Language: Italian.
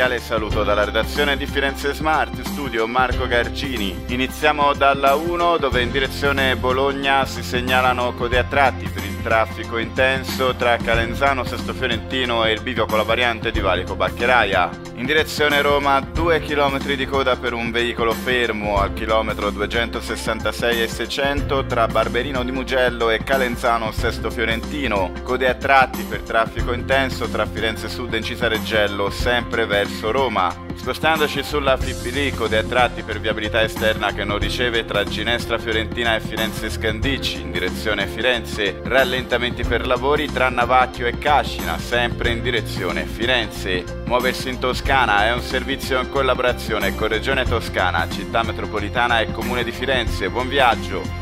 cordiale saluto dalla redazione di Firenze Smart, studio Marco Gargini. Iniziamo dalla 1 dove in direzione Bologna si segnalano code a tratti per il traffico intenso tra Calenzano, Sesto Fiorentino e il bivio con la variante di Valico Baccheraia. In direzione Roma 2 km di coda per un veicolo fermo al chilometro 266 e 600 tra Barberino di Mugello e Calenzano Sesto Fiorentino. Code a tratti per traffico intenso tra Firenze Sud e Cisareggello sempre verso Roma. Spostandoci sulla Fipili, code a tratti per viabilità esterna che non riceve tra Ginestra Fiorentina e Firenze Scandicci in direzione Firenze, rallentamenti per lavori tra Navacchio e Cascina, sempre in direzione Firenze. Muoversi in Toscana è un servizio in collaborazione con Regione Toscana, Città Metropolitana e Comune di Firenze. Buon viaggio!